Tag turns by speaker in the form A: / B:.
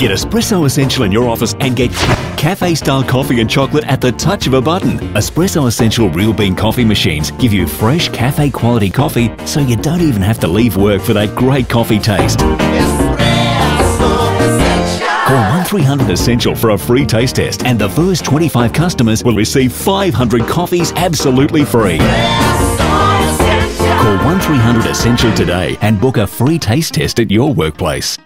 A: Get Espresso Essential in your office and get cafe style coffee and chocolate at the touch of a button. Espresso Essential real bean coffee machines give you fresh cafe quality coffee so you don't even have to leave work for that great coffee taste. Call 1300 Essential for a free taste test, and the first 25 customers will receive 500 coffees absolutely free. Call 1300 Essential today and book a free taste test at your workplace.